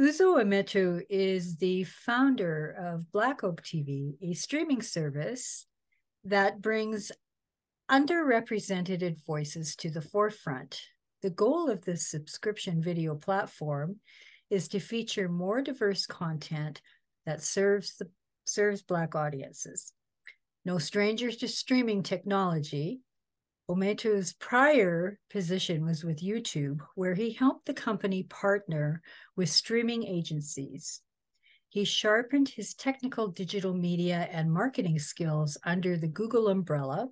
Uzo Ometu is the founder of Black Oak TV, a streaming service that brings underrepresented voices to the forefront. The goal of this subscription video platform is to feature more diverse content that serves the serves Black audiences. No strangers to streaming technology, Ometu's prior position was with YouTube, where he helped the company partner with streaming agencies. He sharpened his technical digital media and marketing skills under the Google umbrella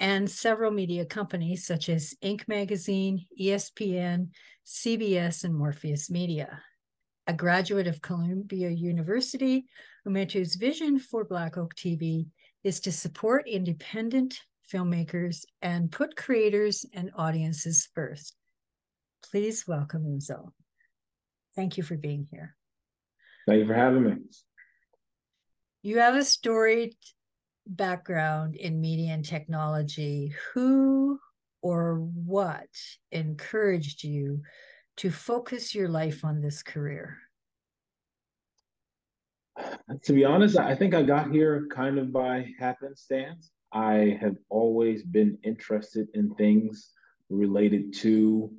and several media companies such as Inc. Magazine, ESPN, CBS, and Morpheus Media. A graduate of Columbia University, Ometu's vision for Black Oak TV is to support independent filmmakers, and put creators and audiences first. Please welcome Uzo. Thank you for being here. Thank you for having me. You have a storied background in media and technology. Who or what encouraged you to focus your life on this career? To be honest, I think I got here kind of by happenstance. I have always been interested in things related to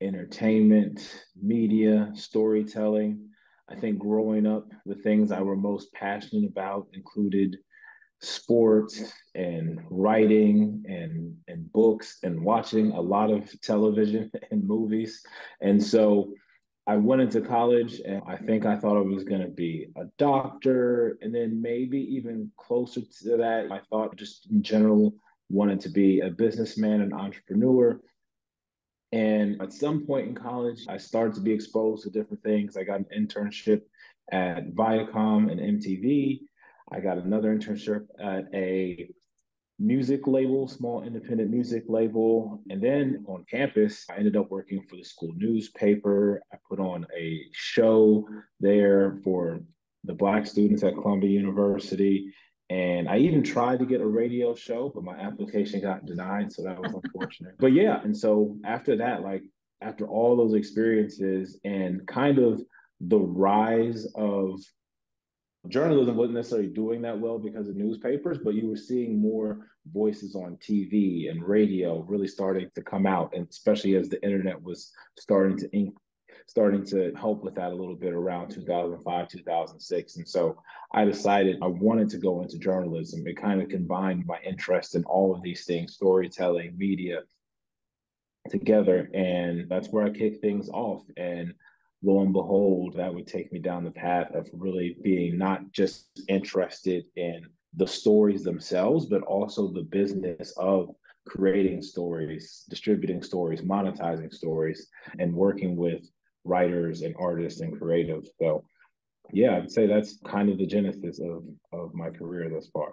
entertainment, media, storytelling. I think growing up, the things I were most passionate about included sports and writing and and books and watching a lot of television and movies. And so I went into college and I think I thought I was going to be a doctor. And then maybe even closer to that, I thought just in general wanted to be a businessman, an entrepreneur. And at some point in college, I started to be exposed to different things. I got an internship at Viacom and MTV. I got another internship at a music label, small independent music label. And then on campus, I ended up working for the school newspaper. I put on a show there for the Black students at Columbia University. And I even tried to get a radio show, but my application got denied. So that was unfortunate. but yeah. And so after that, like after all those experiences and kind of the rise of journalism wasn't necessarily doing that well because of newspapers, but you were seeing more voices on TV and radio really starting to come out, and especially as the internet was starting to ink, starting to help with that a little bit around 2005, 2006. And so I decided I wanted to go into journalism. It kind of combined my interest in all of these things, storytelling, media together. And that's where I kicked things off. And lo and behold, that would take me down the path of really being not just interested in the stories themselves, but also the business of creating stories, distributing stories, monetizing stories, and working with writers and artists and creatives. So, yeah, I'd say that's kind of the genesis of, of my career thus far.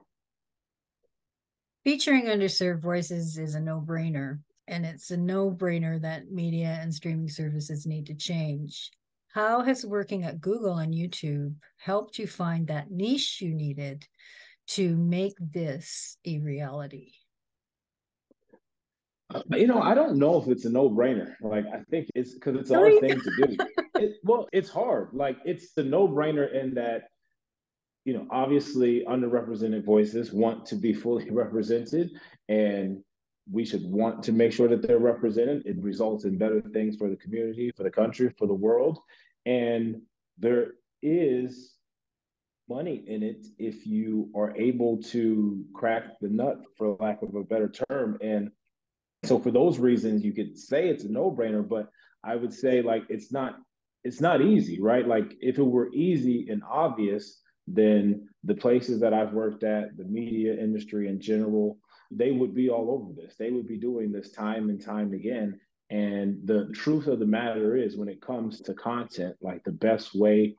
Featuring underserved voices is a no brainer and it's a no-brainer that media and streaming services need to change. How has working at Google and YouTube helped you find that niche you needed to make this a reality? Uh, you know, I don't know if it's a no-brainer. Like, I think it's because it's our thing to do. It, well, it's hard. Like, it's the no-brainer in that, you know, obviously underrepresented voices want to be fully represented, and we should want to make sure that they're represented. It results in better things for the community, for the country, for the world. And there is money in it if you are able to crack the nut, for lack of a better term. And so for those reasons, you could say it's a no-brainer, but I would say like it's not it's not easy, right? Like if it were easy and obvious, then the places that I've worked at, the media industry in general, they would be all over this. They would be doing this time and time again. And the truth of the matter is, when it comes to content, like the best way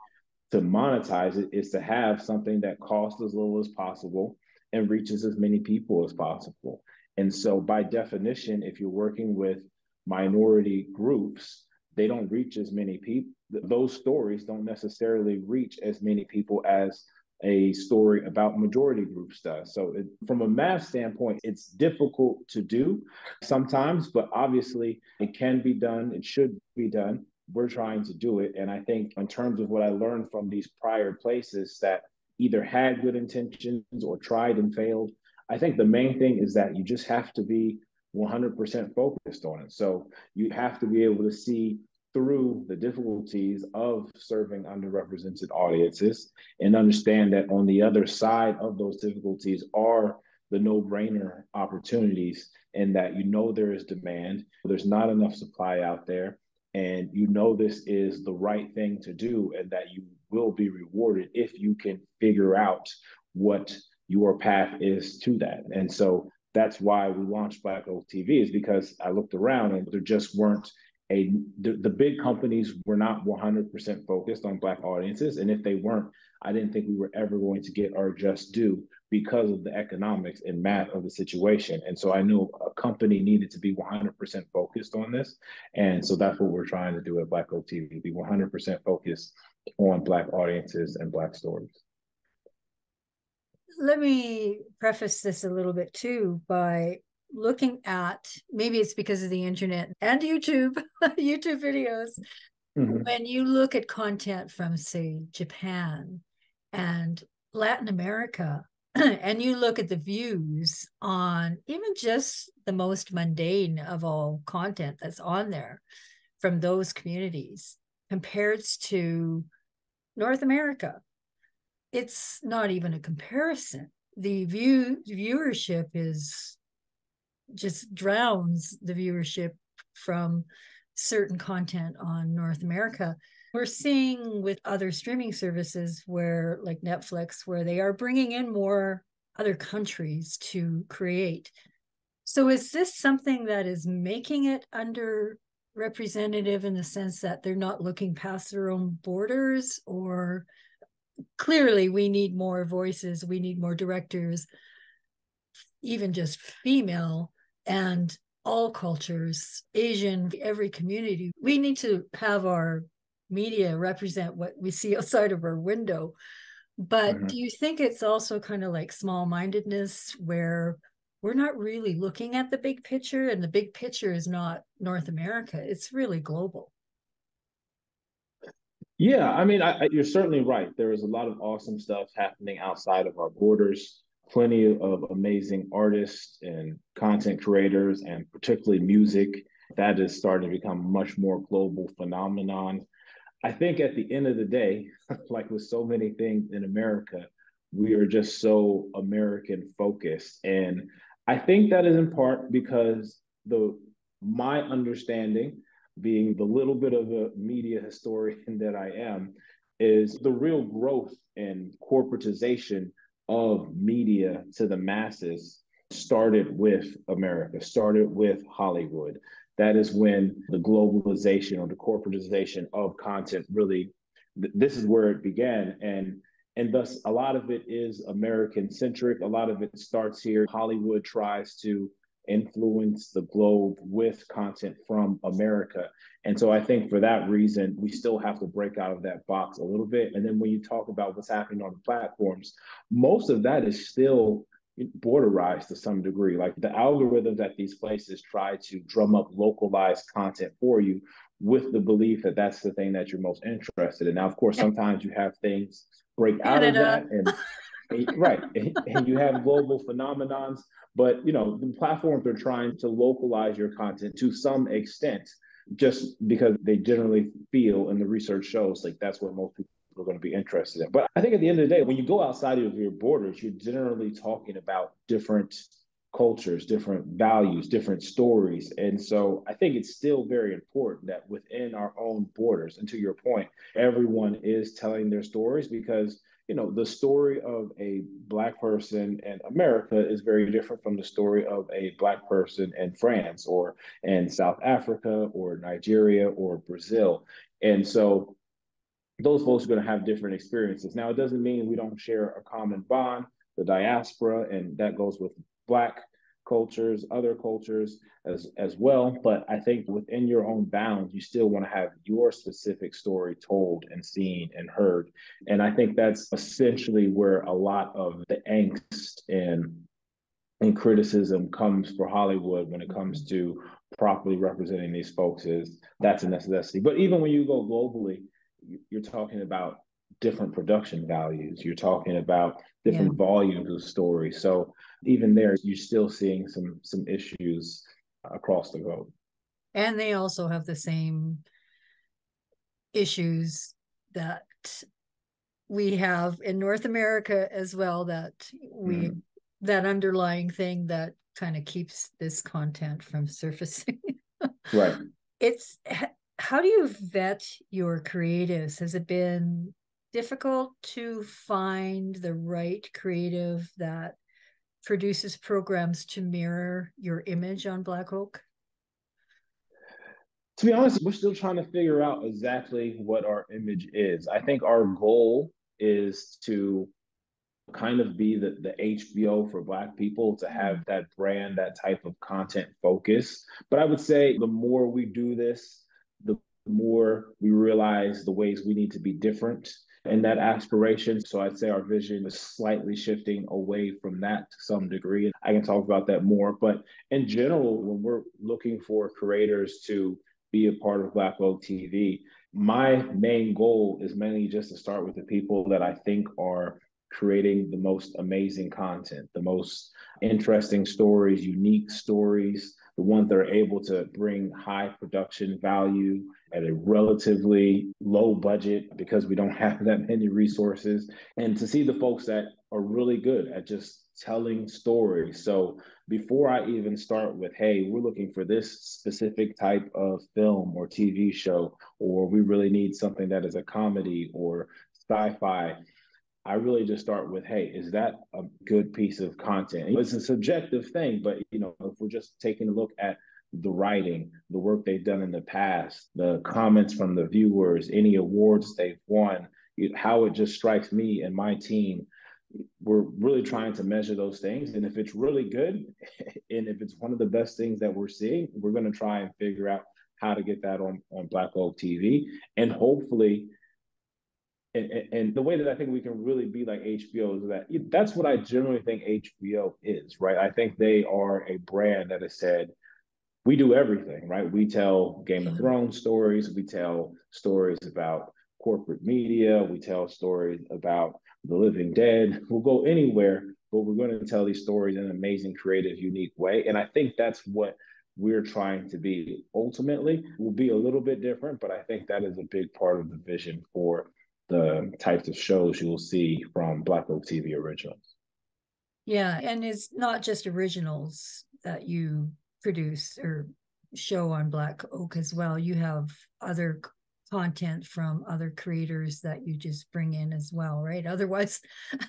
to monetize it is to have something that costs as little as possible and reaches as many people as possible. And so, by definition, if you're working with minority groups, they don't reach as many people. Those stories don't necessarily reach as many people as a story about majority groups does. So, it, from a math standpoint, it's difficult to do sometimes, but obviously it can be done. It should be done. we're trying to do it. And I think in terms of what I learned from these prior places that either had good intentions or tried and failed, I think the main thing is that you just have to be 100% focused on it. So you have to be able to see through the difficulties of serving underrepresented audiences and understand that on the other side of those difficulties are the no-brainer opportunities and that you know there is demand there's not enough supply out there and you know this is the right thing to do and that you will be rewarded if you can figure out what your path is to that. And so that's why we launched black oak tv is because i looked around and there just weren't a the, the big companies were not 100% focused on black audiences. And if they weren't i didn't think we were ever going to get our just due because of the economics and math of the situation. And so i knew a company needed to be 100% focused on this. And so that's what we're trying to do at black oak tv be 100% focused on black audiences and black stories. Let me preface this a little bit too by looking at maybe it's because of the internet and YouTube, YouTube videos. Mm-hmm. When you look at content from, say, Japan and Latin America, and you look at the views on even just the most mundane of all content that's on there from those communities compared to North America, it's not even a comparison. The view viewership is just drowns the viewership from certain content on North America. We're seeing with other streaming services where, like Netflix, where they are bringing in more other countries to create. So, is this something that is making it underrepresentative in the sense that they're not looking past their own borders? Or clearly, we need more voices, we need more directors, even just female and all cultures, Asian, every community. We need to have our media represent what we see outside of our window. But mm-hmm. do you think it's also kind of like small mindedness where we're not really looking at the big picture and the big picture is not North America, it's really global? Yeah, I mean, I, you're certainly right. There is a lot of awesome stuff happening outside of our borders plenty of amazing artists and content creators, and particularly music. That is starting to become much more global phenomenon. I think at the end of the day, like with so many things in America, we are just so American focused. And I think that is in part because the my understanding, being the little bit of a media historian that I am, is the real growth and corporatization of media to the masses started with America, started with Hollywood. That is when the globalization or the corporatization of content really, th- this is where it began. And and thus a lot of it is American centric. A lot of it starts here. Hollywood tries to influence the globe with content from America. And so I think for that reason, we still have to break out of that box a little bit. And then when you talk about what's happening on the platforms, most of that is still borderized to some degree. Like the algorithm that these places try to drum up localized content for you with the belief that that's the thing that you're most interested in. Now, of course, sometimes you have things break out Canada. of that and right and you have global phenomenons but you know the platforms are trying to localize your content to some extent just because they generally feel and the research shows like that's what most people are going to be interested in. But i think at the end of the day when you go outside of your borders you're generally talking about different cultures different values different stories. And so i think it's still very important that within our own borders and to your point everyone is telling their stories because you know, the story of a Black person in America is very different from the story of a Black person in France or in South Africa or Nigeria or Brazil. And so those folks are going to have different experiences. Now, it doesn't mean we don't share a common bond, the diaspora, and that goes with Black cultures, other cultures as as well. But I think within your own bounds, you still want to have your specific story told and seen and heard. And I think that's essentially where a lot of the angst and and criticism comes for Hollywood when it comes to properly representing these folks is that's a necessity. But even when you go globally, you're talking about different production values. You're talking about different yeah. volumes of stories. So even there, you're still seeing some some issues across the globe. And they also have the same issues that we have in North America as well. That we mm. that underlying thing that kind of keeps this content from surfacing. right. It's how do you vet your creatives? Has it been difficult to find the right creative that produces programs to mirror your image on Black Oak? To be honest, we're still trying to figure out exactly what our image is. I think our goal is to kind of be the, the HBO for Black people to have mm-hmm. that brand, that type of content focus. But I would say the more we do this, the more we realize the ways we need to be different in that aspiration. So I'd say our vision is slightly shifting away from that to some degree. I can talk about that more. But in general, when we're looking for creators to be a part of Black Oak TV, my main goal is mainly just to start with the people that I think are creating the most amazing content, the most interesting stories, unique stories, the ones that are able to bring high production value at a relatively low budget because we don't have that many resources, and to see the folks that are really good at just telling stories. So before I even start with, hey, we're looking for this specific type of film or TV show, or we really need something that is a comedy or sci-fi, I really just start with, hey, is that a good piece of content? It's a subjective thing, but you know, if we're just taking a look at the writing, the work they've done in the past, the comments from the viewers, any awards they've won, how it just strikes me and my team. We're really trying to measure those things. And if it's really good, and if it's one of the best things that we're seeing, we're going to try and figure out how to get that on, on Black Oak TV. And hopefully, and, and, the way that I think we can really be like HBO is that that's what I generally think HBO is, right? I think they are a brand that has said, we do everything, right? We tell Game of mm-hmm. Thrones stories, we tell stories about corporate media, we tell stories about the living dead. We'll go anywhere, but we're going to tell these stories in an amazing, creative, unique way. And I think that's what we're trying to be ultimately. Will be a little bit different, but I think that is a big part of the vision for the types of shows you will see from Black Oak TV originals. Yeah, and it's not just originals that you produce or show on Black Oak as well. You have other content from other creators that you just bring in as well, right? Otherwise,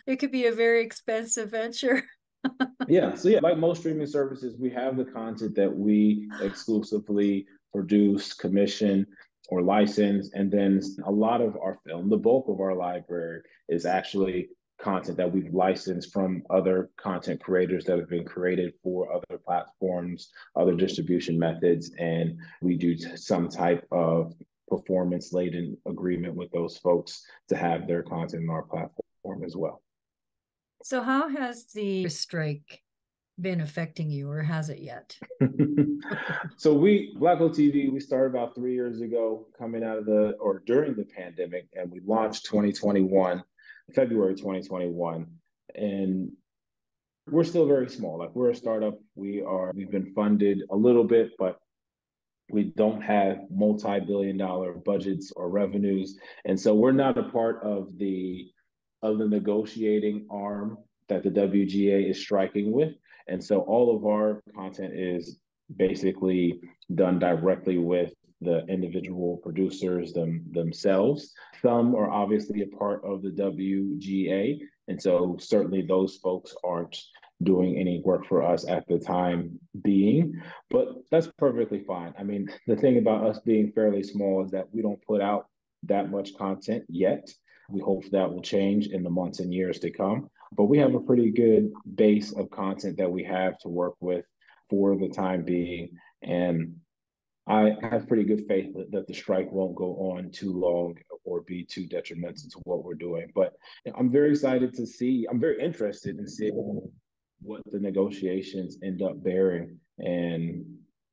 it could be a very expensive venture. yeah. So, yeah, like most streaming services, we have the content that we exclusively produce, commission, or license. And then a lot of our film, the bulk of our library is actually content that we've licensed from other content creators that have been created for other platforms, other distribution methods. And we do some type of performance laden agreement with those folks to have their content in our platform as well. So, how has the strike been affecting you or has it yet? so we Black Oak TV, we started about three years ago coming out of the or during the pandemic and we launched 2021, February 2021. And we're still very small. Like we're a startup. We are we've been funded a little bit, but we don't have multi-billion dollar budgets or revenues. And so we're not a part of the of the negotiating arm that the WGA is striking with. And so all of our content is basically done directly with the individual producers them, themselves. Some are obviously a part of the WGA. And so certainly those folks aren't doing any work for us at the time being, but that's perfectly fine. I mean, the thing about us being fairly small is that we don't put out that much content yet. We hope that will change in the months and years to come. But we have a pretty good base of content that we have to work with for the time being. And I have pretty good faith that, the strike won't go on too long or be too detrimental to what we're doing. But I'm very excited to see, I'm very interested in seeing what the negotiations end up bearing. And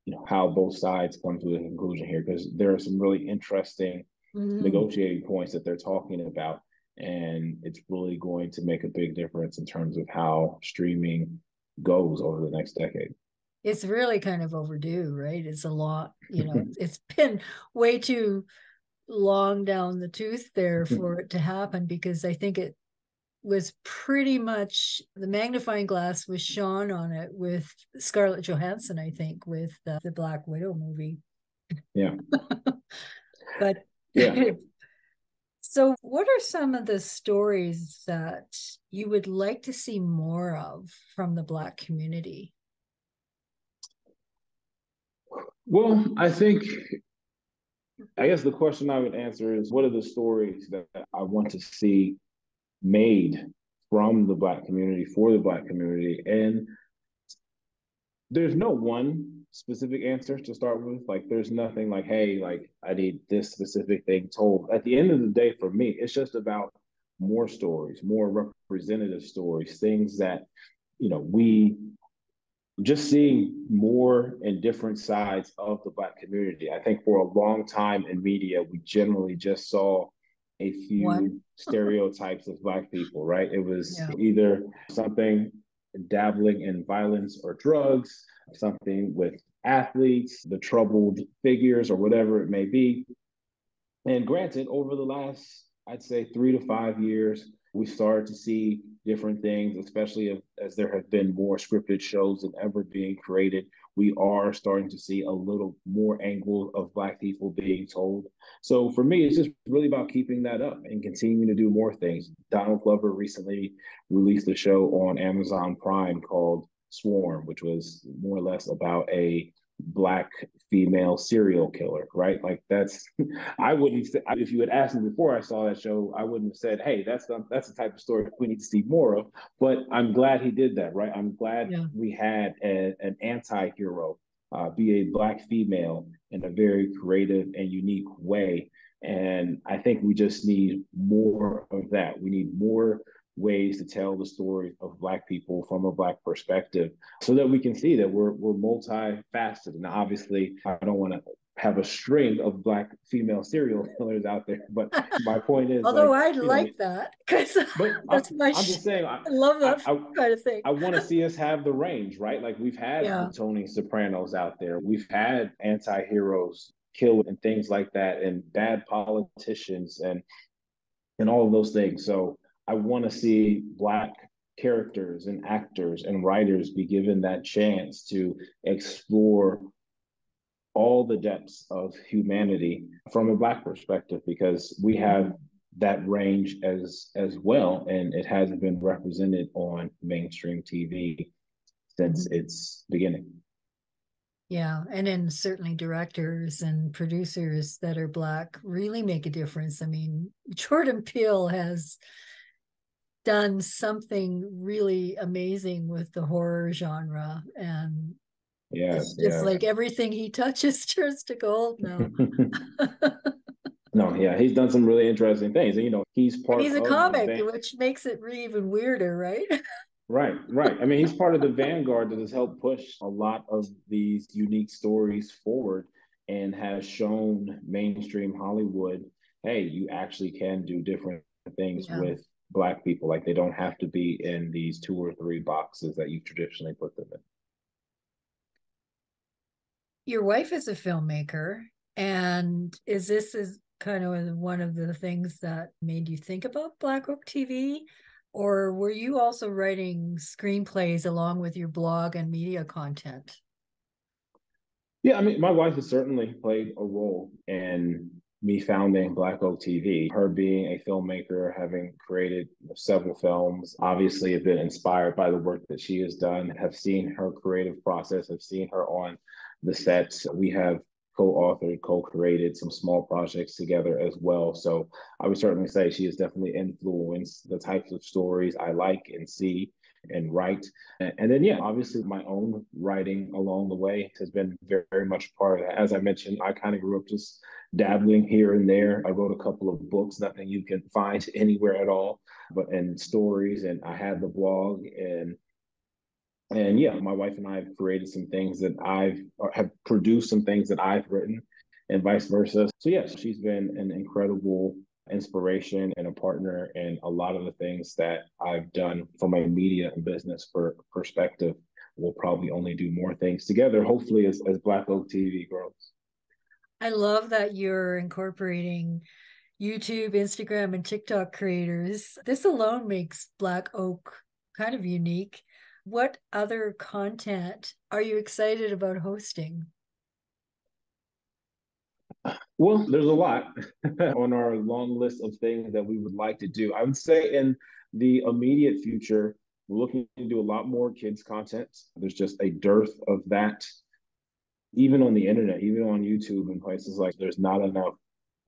you know how both sides come to a conclusion here because there are some really interesting mm-hmm. negotiating points that they're talking about and it's really going to make a big difference in terms of how streaming goes over the next decade it's really kind of overdue right it's a lot you know it's been way too long down the tooth there for it to happen because i think it was pretty much the magnifying glass was shone on it with Scarlett Johansson, I think, with the, the Black Widow movie. Yeah. but yeah. So, what are some of the stories that you would like to see more of from the Black community? Well, I think, I guess the question I would answer is what are the stories that I want to see made from the black community for the black community and there's no one specific answer to start with like there's nothing like hey like i need this specific thing told at the end of the day for me it's just about more stories more representative stories things that you know we just seeing more and different sides of the black community i think for a long time in media we generally just saw a few stereotypes of black people, right? It was yeah. either something dabbling in violence or drugs, something with athletes, the troubled figures, or whatever it may be. And granted, over the last, I'd say, three to five years, we started to see different things, especially if, as there have been more scripted shows than ever being created. We are starting to see a little more angle of Black people being told. So for me, it's just really about keeping that up and continuing to do more things. Donald Glover recently released a show on Amazon Prime called Swarm, which was more or less about a black female serial killer, right? Like that's I wouldn't say if you had asked me before I saw that show, I wouldn't have said, "Hey, that's the that's the type of story we need to see more of." But I'm glad he did that, right? I'm glad yeah. we had a, an anti-hero uh, be a black female in a very creative and unique way. And I think we just need more of that. We need more ways to tell the story of black people from a black perspective so that we can see that we're we're multifaceted. And obviously i don't want to have a string of black female serial killers out there but my point is although like, i like know, that because that's I, my i'm just saying i, I love that I, kind of thing. I want to see us have the range right? Like we've had yeah. tony sopranos out there. We've had anti-heroes killed and things like that and bad politicians and and all of those things. So I want to see Black characters and actors and writers be given that chance to explore all the depths of humanity from a Black perspective because we have that range as as well and it hasn't been represented on mainstream TV since mm-hmm. its beginning. Yeah, and then certainly directors and producers that are black really make a difference. I mean, Jordan Peele has done something really amazing with the horror genre and yeah it's just yeah. like everything he touches turns to gold now no yeah he's done some really interesting things and you know he's part and he's a comic which makes it even weirder right right right i mean he's part of the vanguard that has helped push a lot of these unique stories forward and has shown mainstream hollywood hey you actually can do different things yeah. with black people like they don't have to be in these two or three boxes that you traditionally put them in. Your wife is a filmmaker and is this is kind of one of the things that made you think about black oak tv or were you also writing screenplays along with your blog and media content? Yeah i mean my wife has certainly played a role in me founding Black Oak TV, her being a filmmaker, having created several films, obviously have been inspired by the work that she has done, have seen her creative process, have seen her on the sets. We have co-authored, co-created some small projects together as well. So I would certainly say she has definitely influenced the types of stories I like and see and write. And then, yeah, obviously my own writing along the way has been very, very much part of that. As I mentioned, I kind of grew up just dabbling here and there. I wrote a couple of books, nothing you can find anywhere at all, but and stories. And I had the blog and and yeah, my wife and I have created some things that I've have produced some things that I've written, and vice versa. So yes, she's been an incredible inspiration and a partner in a lot of the things that I've done from a media and business for perspective. We'll probably only do more things together, hopefully, as, as Black Oak TV grows. I love that you're incorporating YouTube, Instagram, and TikTok creators. This alone makes Black Oak kind of unique. What other content are you excited about hosting? Well, there's a lot on our long list of things that we would like to do. I would say in the immediate future, we're looking to do a lot more kids content. There's just a dearth of that, even on the internet, even on YouTube and places like there's not enough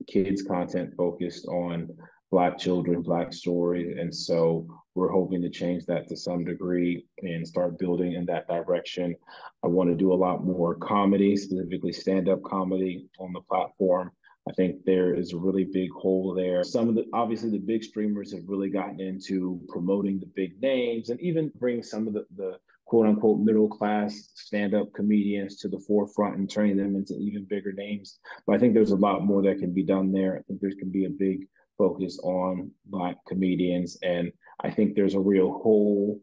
kids content focused on Black children, Black stories. And so we're hoping to change that to some degree and start building in that direction. I want to do a lot more comedy, specifically stand up comedy on the platform. I think there is a really big hole there. Some of the obviously the big streamers have really gotten into promoting the big names and even bring some of the, the quote unquote middle class stand up comedians to the forefront and turning them into even bigger names. But I think there's a lot more that can be done there. I think there can be a big focus on Black comedians. And I think there's a real hole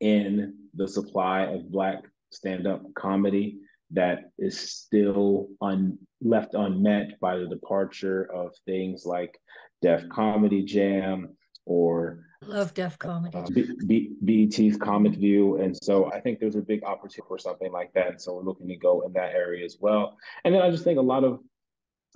in the supply of Black stand up comedy that is still un, left unmet by the departure of things like Def Comedy Jam or love deaf Comedy. Uh, B- B- BET's Comic View. And so I think there's a big opportunity for something like that. And so we're looking to go in that area as well. And then I just think a lot of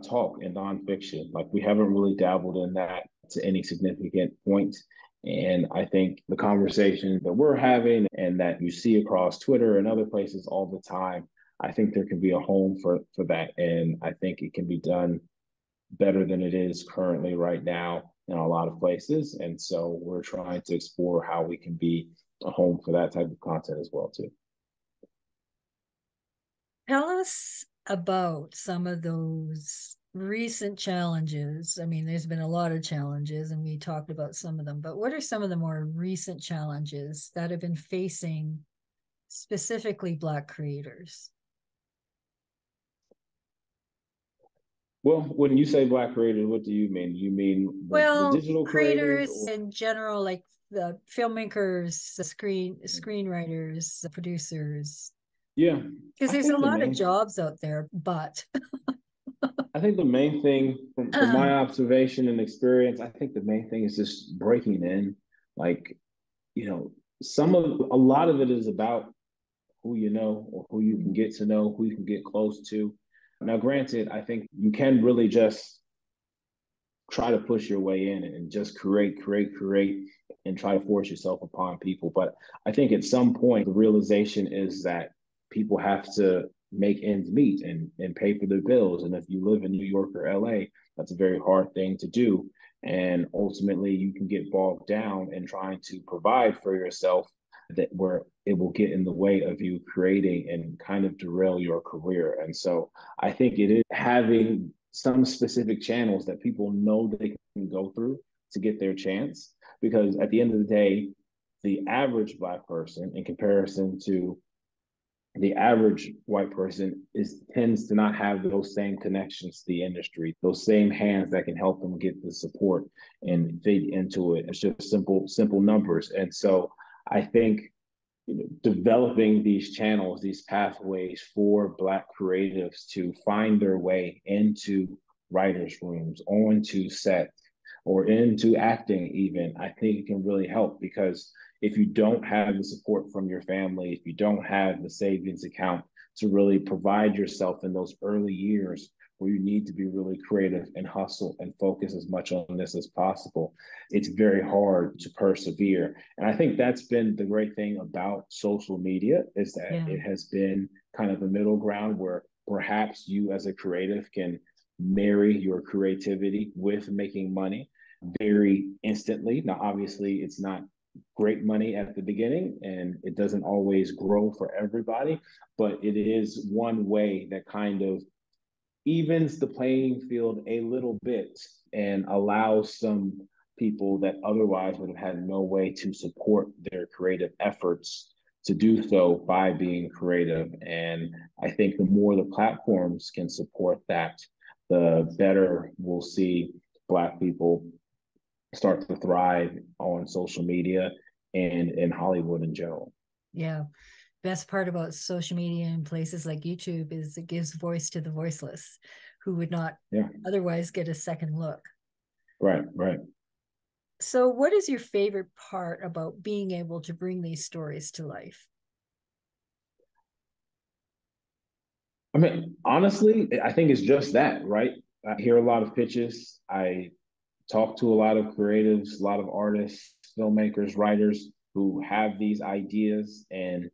talk and nonfiction. Like we haven't really dabbled in that to any significant point. And I think the conversation that we're having and that you see across Twitter and other places all the time, I think there can be a home for, for that. And I think it can be done better than it is currently right now in a lot of places. And so we're trying to explore how we can be a home for that type of content as well too. Tell us about some of those recent challenges. I mean, there's been a lot of challenges, and we talked about some of them, but what are some of the more recent challenges that have been facing specifically Black creators? Well, when you say Black creators, what do you mean? Do you mean the, well, the digital creators, creators in general, like the filmmakers, the screen screenwriters, the producers, yeah. Because there's a lot main, of jobs out there, but I think the main thing from, from my uh-huh. observation and experience, I think the main thing is just breaking in. Like, you know, some of a lot of it is about who you know or who you can get to know, who you can get close to. Now, granted, I think you can really just try to push your way in and just create, create, create, and try to force yourself upon people. But I think at some point, the realization is that people have to make ends meet and, and pay for their bills. And if you live in New York or LA, that's a very hard thing to do. And ultimately, you can get bogged down in trying to provide for yourself that where it will get in the way of you creating and kind of derail your career. And so I think it is having some specific channels that people know they can go through to get their chance. Because at the end of the day, the average Black person, in comparison to the average white person is tends to not have those same connections to the industry, those same hands that can help them get the support and feed into it. It's just simple, simple numbers. And so I think you know, developing these channels, these pathways for Black creatives to find their way into writers' rooms, onto set, or into acting, even, I think it can really help because if you don't have the support from your family, if you don't have the savings account to really provide yourself in those early years where you need to be really creative and hustle and focus as much on this as possible, it's very hard to persevere. And I think that's been the great thing about social media is that yeah. it has been kind of the middle ground where perhaps you as a creative can marry your creativity with making money very instantly. Now, obviously, it's not great money at the beginning and it doesn't always grow for everybody, but it is one way that kind of evens the playing field a little bit and allows some people that otherwise would have had no way to support their creative efforts to do so by being creative. And I think the more the platforms can support that, the better we'll see Black people start to thrive on social media and in Hollywood in general. Yeah. Best part about social media and places like YouTube is it gives voice to the voiceless who would not yeah. otherwise get a second look. Right, right. So, what is your favorite part about being able to bring these stories to life? I mean, honestly, I think it's just that, right? I hear a lot of pitches. I talk to a lot of creatives, a lot of artists, filmmakers, writers who have these ideas and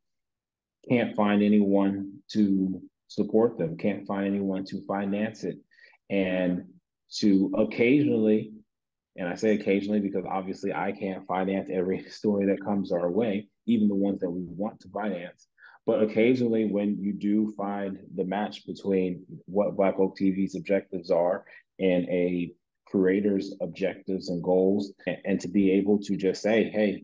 can't find anyone to support them, can't find anyone to finance it. And to occasionally and I say occasionally because obviously I can't finance every story that comes our way, even the ones that we want to finance. But occasionally, when you do find the match between what Black Oak TV's objectives are and a creator's objectives and goals, and, and to be able to just say, hey,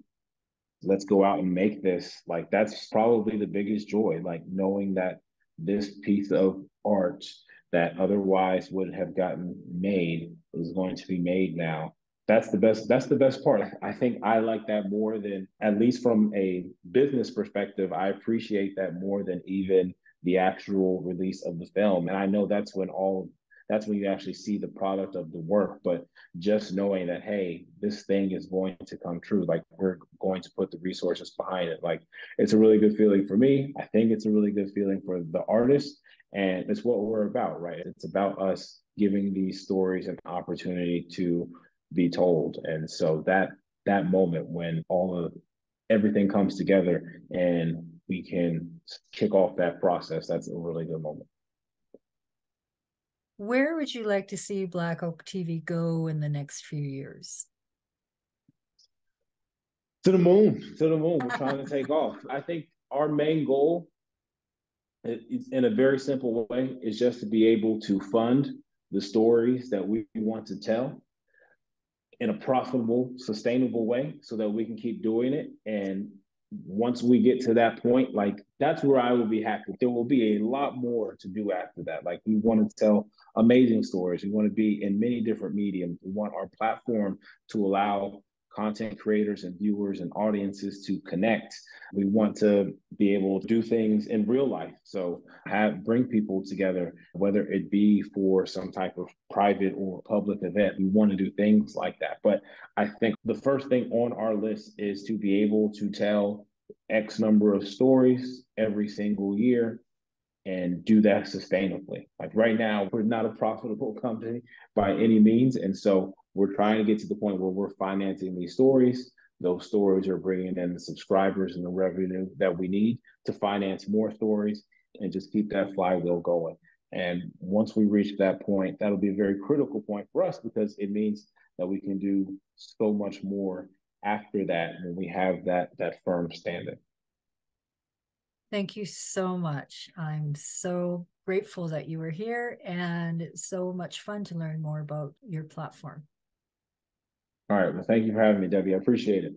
let's go out and make this, like that's probably the biggest joy, like knowing that this piece of art that otherwise would have gotten made is going to be made now. That's the best that's the best part. I think i like that more than at least from a business perspective i appreciate that more than even the actual release of the film. And i know that's when all that's when you actually see the product of the work but just knowing that hey this thing is going to come true like we're going to put the resources behind it like it's a really good feeling for me i think it's a really good feeling for the artist and it's what we're about right it's about us giving these stories an opportunity to be told. And so that that moment when all of everything comes together and we can kick off that process, that's a really good moment. Where would you like to see Black Oak TV go in the next few years? To the moon, to the moon. We're trying to take off. I think our main goal, in a very simple way, is just to be able to fund the stories that we want to tell in a profitable, sustainable way so that we can keep doing it. And once we get to that point, like that's where I will be happy. There will be a lot more to do after that. Like we want to tell amazing stories. We want to be in many different mediums. We want our platform to allow content creators and viewers and audiences to connect. We want to be able to do things in real life. So have bring people together, whether it be for some type of private or public event. We want to do things like that. But I think the first thing on our list is to be able to tell X number of stories every single year and do that sustainably. Like right now, we're not a profitable company by any means. And so we're trying to get to the point where we're financing these stories. Those stories are bringing in the subscribers and the revenue that we need to finance more stories and just keep that flywheel going. And once we reach that point, that'll be a very critical point for us because it means that we can do so much more after that when we have that that firm standing. Thank you so much. I'm so grateful that you were here and so much fun to learn more about your platform. All right. Well, thank you for having me, Debbie. I appreciate it.